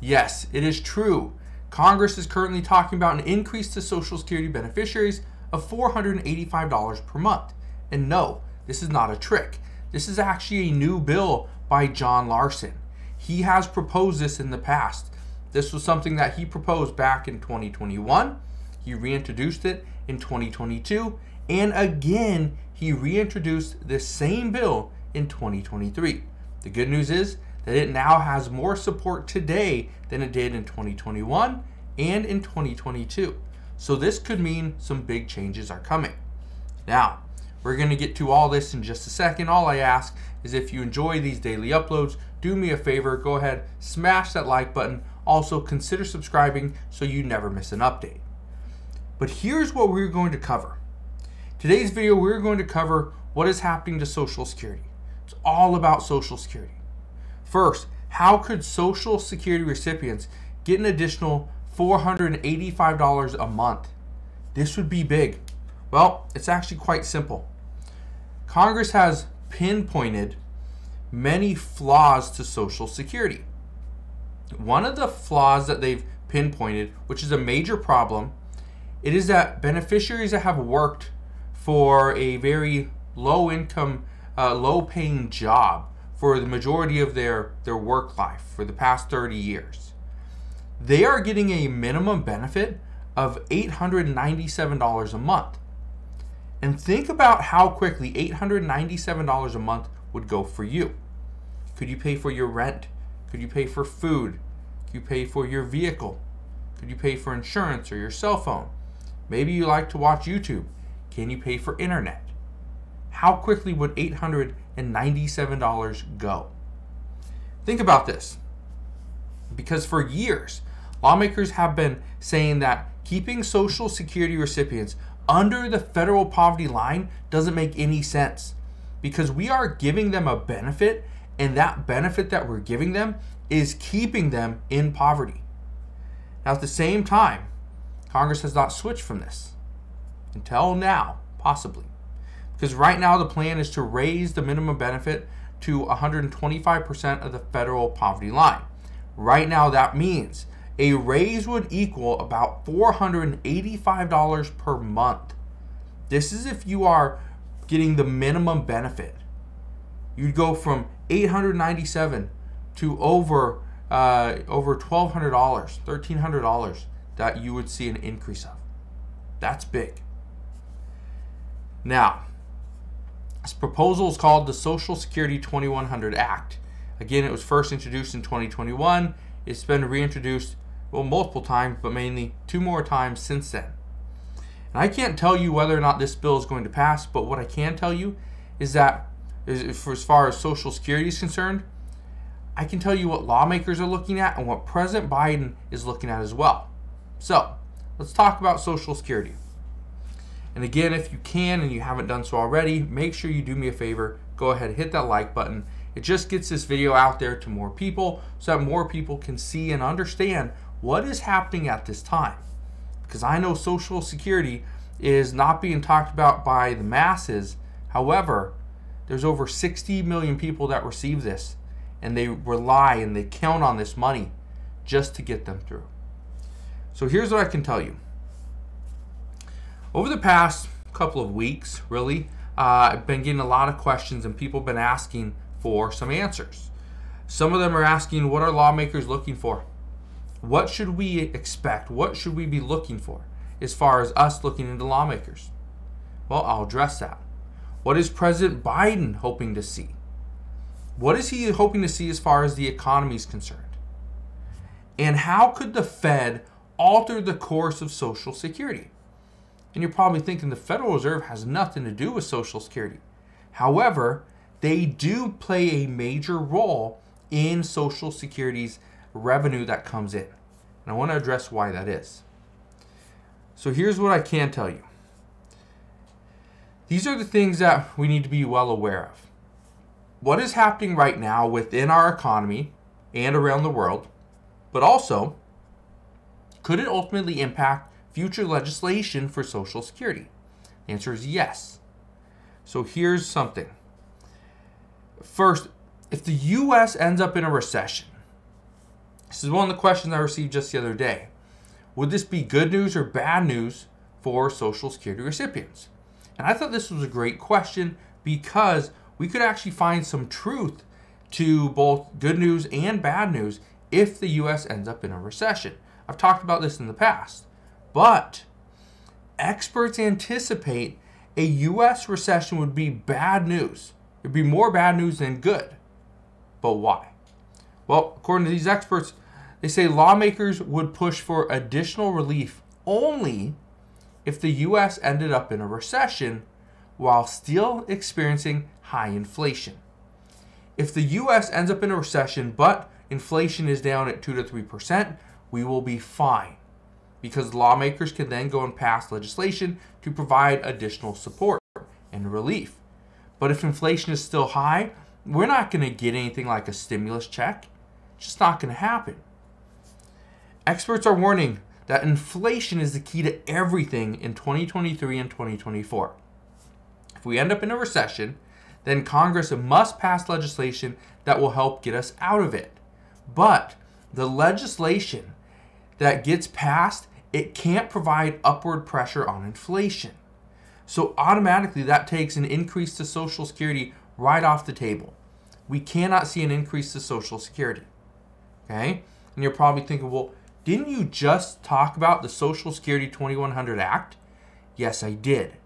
Yes, it is true. Congress is currently talking about an increase to Social Security beneficiaries of $485 per month. And no, this is not a trick. This is actually a new bill by John Larson. He has proposed this in the past. This was something that he proposed back in 2021. He reintroduced it in 2022. And again, he reintroduced this same bill in 2023. The good news is that it now has more support today than it did in 2021 and in 2022. So this could mean some big changes are coming. Now, we're going to get to all this in just a second. All I ask is if you enjoy these daily uploads, do me a favor, go ahead, smash that like button. Also, consider subscribing so you never miss an update. But here's what we're going to cover. Today's video, we're going to cover what is happening to Social Security. It's all about Social Security. First, how could Social Security recipients get an additional $485 a month? This would be big. Well, it's actually quite simple. Congress has pinpointed many flaws to Social Security. One of the flaws that they've pinpointed, which is a major problem, it is that beneficiaries that have worked for a very low income, uh, low paying job for the majority of their, their work life for the past 30 years, they are getting a minimum benefit of $897 a month. And think about how quickly $897 a month would go for you. Could you pay for your rent? Could you pay for food? Could you pay for your vehicle? Could you pay for insurance or your cell phone? Maybe you like to watch YouTube. Can you pay for internet? How quickly would $897 go? Think about this. Because for years, lawmakers have been saying that keeping Social Security recipients under the federal poverty line doesn't make any sense because we are giving them a benefit and that benefit that we're giving them is keeping them in poverty. Now, at the same time, Congress has not switched from this until now, possibly. Because right now, the plan is to raise the minimum benefit to 125% of the federal poverty line. Right now, that means a raise would equal about $485 per month. This is if you are getting the minimum benefit. You'd go from 897 to over uh, over $1,200, $1,300 that you would see an increase of. That's big. Now, this proposal is called the Social Security 2100 Act. Again, it was first introduced in 2021. It's been reintroduced, well, multiple times, but mainly two more times since then. And I can't tell you whether or not this bill is going to pass, but what I can tell you is that for as far as Social Security is concerned, I can tell you what lawmakers are looking at and what President Biden is looking at as well. So, let's talk about Social Security. And again, if you can and you haven't done so already, make sure you do me a favor. Go ahead, hit that like button. It just gets this video out there to more people so that more people can see and understand what is happening at this time. Because I know Social Security is not being talked about by the masses. However, there's over 60 million people that receive this and they rely and they count on this money just to get them through. So here's what I can tell you. Over the past couple of weeks, really, uh, I've been getting a lot of questions and people have been asking for some answers. Some of them are asking, what are lawmakers looking for? What should we expect? What should we be looking for as far as us looking into lawmakers? Well, I'll address that. What is President Biden hoping to see? What is he hoping to see as far as the economy is concerned? And how could the Fed alter the course of Social Security? And you're probably thinking the Federal Reserve has nothing to do with Social Security. However, they do play a major role in Social Security's revenue that comes in. And I want to address why that is. So here's what I can tell you. These are the things that we need to be well aware of. What is happening right now within our economy and around the world, but also, could it ultimately impact future legislation for Social Security? The answer is yes. So here's something. First, if the US ends up in a recession, This is one of the questions I received just the other day. Would this be good news or bad news for Social Security recipients? And I thought this was a great question because we could actually find some truth to both good news and bad news if the US ends up in a recession. I've talked about this in the past. But experts anticipate a US recession would be bad news. It'd be more bad news than good. But why? Well, according to these experts, they say lawmakers would push for additional relief only if the US ended up in a recession while still experiencing high inflation. If the US ends up in a recession but inflation is down at 2 to 3%, we will be fine because lawmakers can then go and pass legislation to provide additional support and relief. But if inflation is still high, we're not going to get anything like a stimulus check. It's just not going to happen. Experts are warning that inflation is the key to everything in 2023 and 2024. If we end up in a recession, then Congress must pass legislation that will help get us out of it. But the legislation that gets passed, it can't provide upward pressure on inflation. So automatically that takes an increase to Social Security right off the table. We cannot see an increase to Social Security. Okay? And you're probably thinking, well, didn't you just talk about the Social Security 2100 Act? Yes, I did.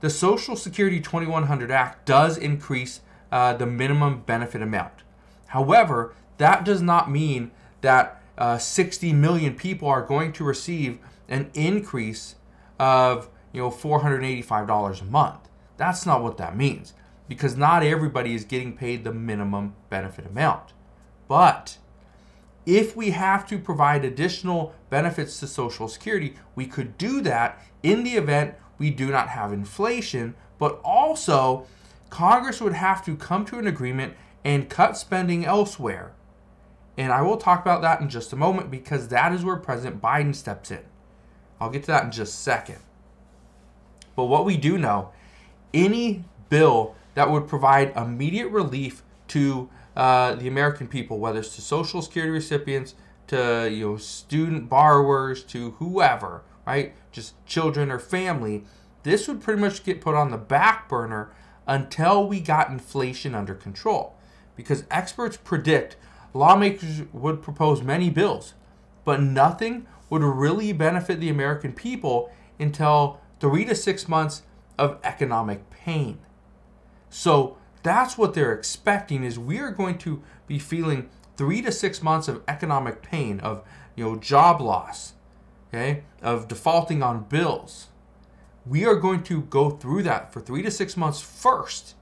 The Social Security 2100 Act does increase uh, the minimum benefit amount. However, that does not mean that uh, 60 million people are going to receive an increase of you know $485 a month. That's not what that means because not everybody is getting paid the minimum benefit amount. But if we have to provide additional benefits to Social Security, we could do that in the event we do not have inflation, but also Congress would have to come to an agreement and cut spending elsewhere and I will talk about that in just a moment because that is where President Biden steps in. I'll get to that in just a second. But what we do know, any bill that would provide immediate relief to uh, the American people, whether it's to Social Security recipients, to you know student borrowers, to whoever, right? Just children or family, this would pretty much get put on the back burner until we got inflation under control. Because experts predict lawmakers would propose many bills, but nothing would really benefit the American people until three to six months of economic pain. So that's what they're expecting is we are going to be feeling three to six months of economic pain, of you know job loss, okay, of defaulting on bills. We are going to go through that for three to six months first,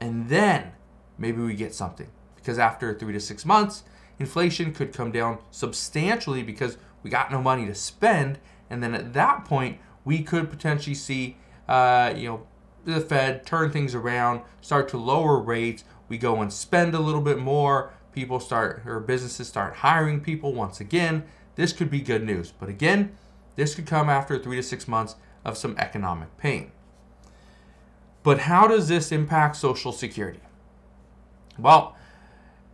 and then maybe we get something because after three to six months, inflation could come down substantially because we got no money to spend. And then at that point, we could potentially see, uh, you know, the Fed turn things around, start to lower rates. We go and spend a little bit more. People start, or businesses start hiring people once again. This could be good news. But again, this could come after three to six months of some economic pain. But how does this impact Social Security? Well,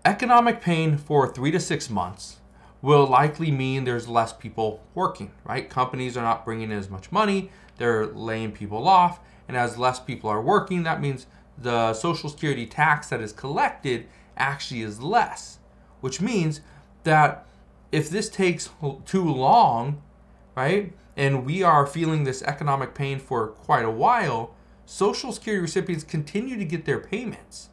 Economic pain for three to six months will likely mean there's less people working, right? Companies are not bringing in as much money, they're laying people off, and as less people are working, that means the Social Security tax that is collected actually is less, which means that if this takes too long, right, and we are feeling this economic pain for quite a while, Social Security recipients continue to get their payments.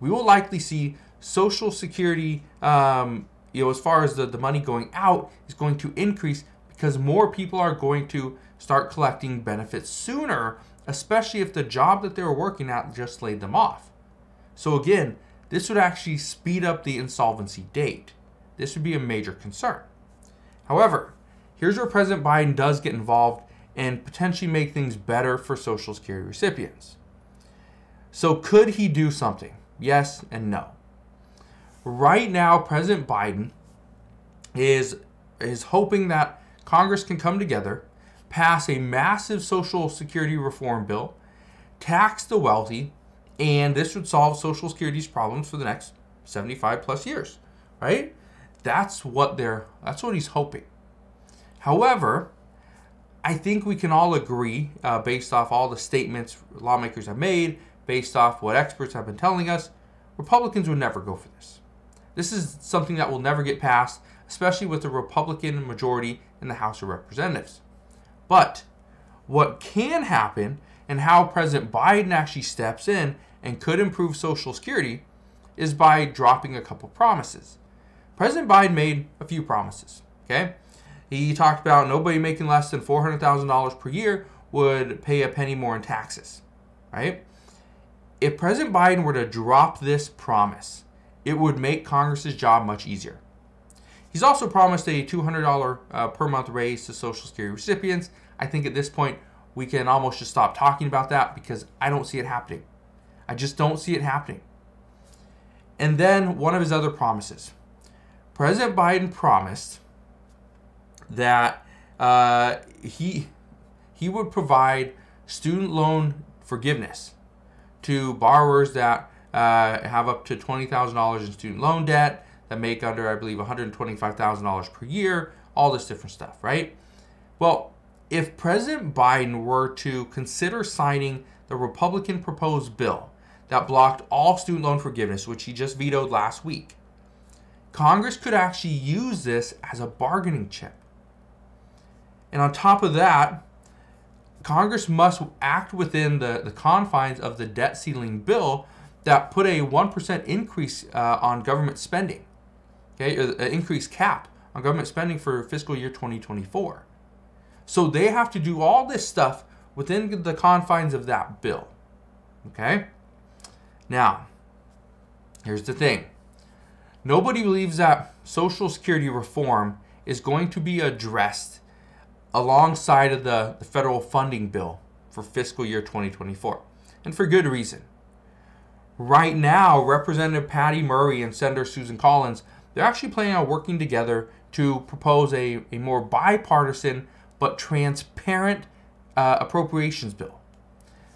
We will likely see Social Security, um, you know, as far as the, the money going out, is going to increase because more people are going to start collecting benefits sooner, especially if the job that they were working at just laid them off. So again, this would actually speed up the insolvency date. This would be a major concern. However, here's where President Biden does get involved and potentially make things better for Social Security recipients. So, could he do something? Yes and no. Right now, President Biden is is hoping that Congress can come together, pass a massive Social Security reform bill, tax the wealthy, and this would solve Social Security's problems for the next 75 plus years, right? That's what they're that's what he's hoping. However, I think we can all agree, uh, based off all the statements lawmakers have made, based off what experts have been telling us, Republicans would never go for this. This is something that will never get passed, especially with the Republican majority in the House of Representatives. But what can happen and how President Biden actually steps in and could improve Social Security is by dropping a couple promises. President Biden made a few promises, okay? He talked about nobody making less than $400,000 per year would pay a penny more in taxes, right? If President Biden were to drop this promise, it would make Congress's job much easier. He's also promised a $200 uh, per month raise to Social Security recipients. I think at this point, we can almost just stop talking about that because I don't see it happening. I just don't see it happening. And then one of his other promises President Biden promised that uh, he he would provide student loan forgiveness to borrowers that uh, have up to twenty thousand dollars in student loan debt that make under I believe one hundred twenty five thousand dollars per year. All this different stuff, right? Well, if President Biden were to consider signing the Republican proposed bill that blocked all student loan forgiveness, which he just vetoed last week, Congress could actually use this as a bargaining chip. And on top of that, Congress must act within the, the confines of the debt ceiling bill that put a 1% increase uh, on government spending, okay, an increased cap on government spending for fiscal year 2024. So they have to do all this stuff within the confines of that bill. Okay? Now, here's the thing nobody believes that Social Security reform is going to be addressed alongside of the, the federal funding bill for fiscal year 2024. And for good reason. Right now, Representative Patty Murray and Senator Susan Collins, they're actually planning on working together to propose a, a more bipartisan but transparent uh, appropriations bill.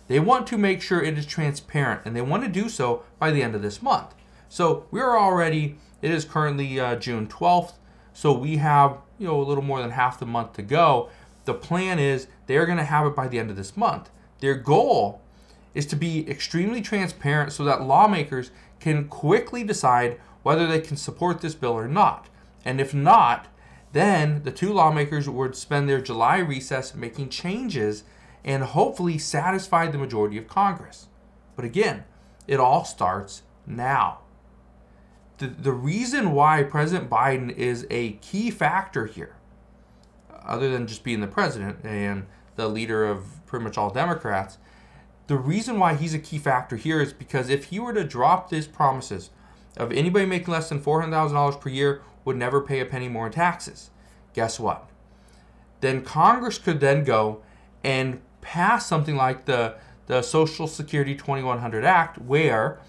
They want to make sure it is transparent, and they want to do so by the end of this month. So we're already, it is currently uh, June 12th, so we have you know a little more than half the month to go. The plan is they're going to have it by the end of this month. Their goal is to be extremely transparent so that lawmakers can quickly decide whether they can support this bill or not. And if not, then the two lawmakers would spend their July recess making changes and hopefully satisfy the majority of Congress. But again, it all starts now the, the reason why President Biden is a key factor here, other than just being the president and the leader of pretty much all Democrats, the reason why he's a key factor here is because if he were to drop these promises of anybody making less than $400,000 per year would never pay a penny more in taxes, guess what? Then Congress could then go and pass something like the, the Social Security 2100 Act, where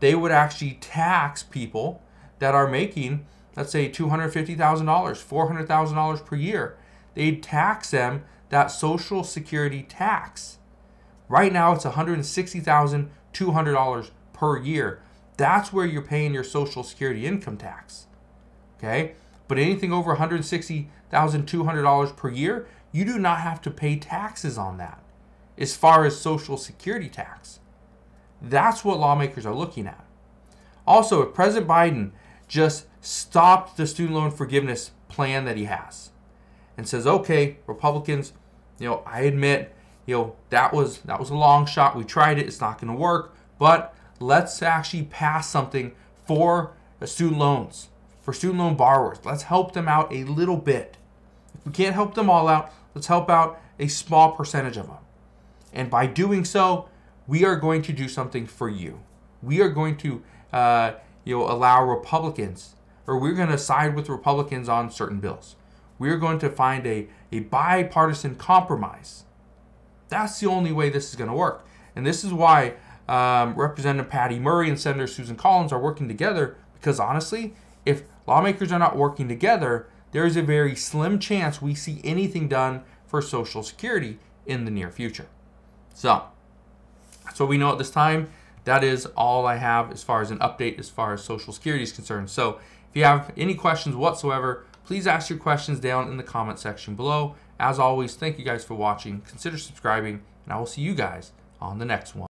they would actually tax people that are making, let's say, $250,000, $400,000 per year. They'd tax them that Social Security tax. Right now, it's $160,200 per year. That's where you're paying your Social Security income tax. Okay? But anything over $160,200 per year, you do not have to pay taxes on that as far as Social Security tax. That's what lawmakers are looking at. Also, if President Biden just stopped the student loan forgiveness plan that he has and says, "Okay, Republicans, you know, I admit, you know, that was that was a long shot. We tried it. It's not going to work, but let's actually pass something for student loans, for student loan borrowers. Let's help them out a little bit. If we can't help them all out, let's help out a small percentage of them. And by doing so, we are going to do something for you. We are going to, uh, you know, allow Republicans, or we're going to side with Republicans on certain bills. We're going to find a, a bipartisan compromise. That's the only way this is going to work. And this is why um, Representative Patty Murray and Senator Susan Collins are working together because honestly, if lawmakers are not working together, there is a very slim chance we see anything done for Social Security in the near future. So, so we know at this time. That is all I have as far as an update as far as Social Security is concerned. So If you have any questions whatsoever, please ask your questions down in the comment section below. As always, thank you guys for watching. Consider subscribing, and I will see you guys on the next one.